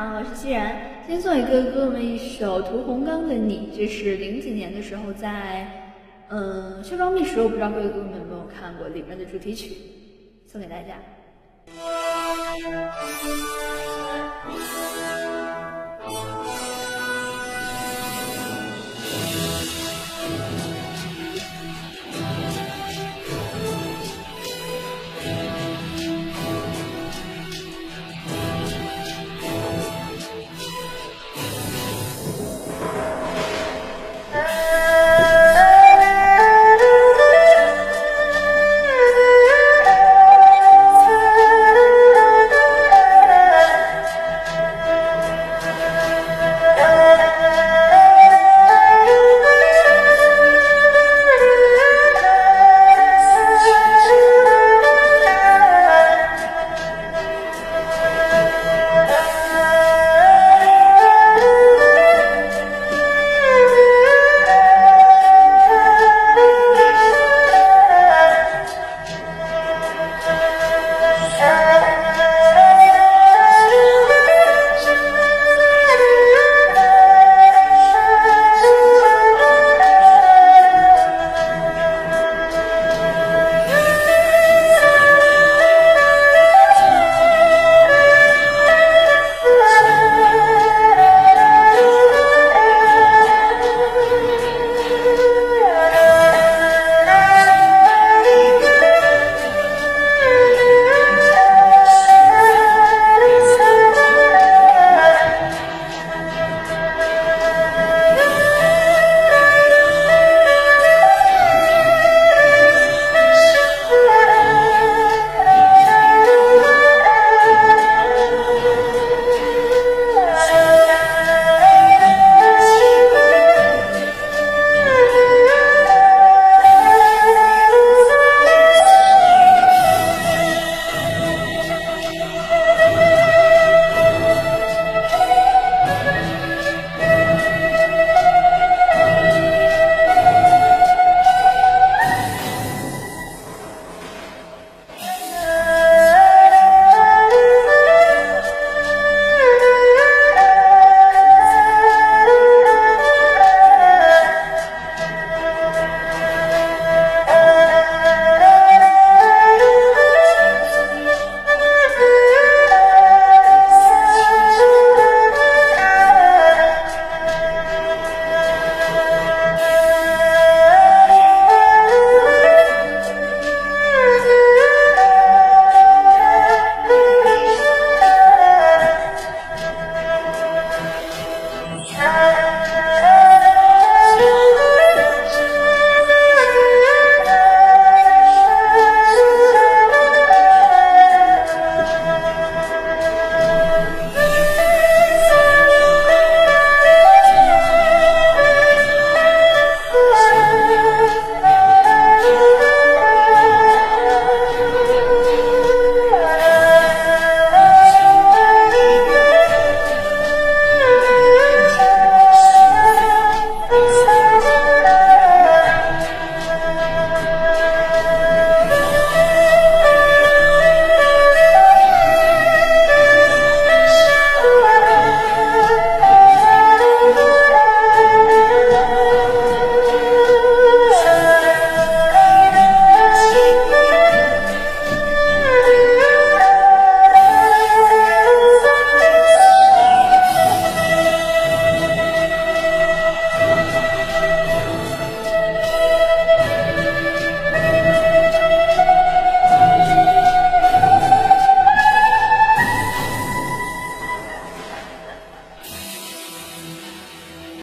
好，我是既然。先送给各位哥哥们一首屠洪刚的《你》，这是零几年的时候在嗯《秋装秘史》，我不知道各位哥哥们有没有看过里面的主题曲，送给大家。